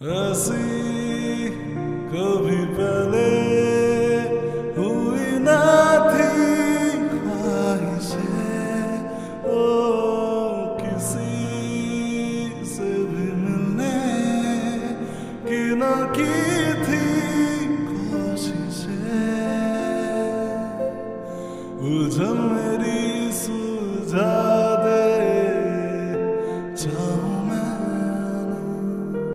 ऐसी कभी पहले हुई ना थी ख्वाहिशें ओ, किसी से भी मिलने की ना की थी कोशिशें उलझन मेरी सुलझा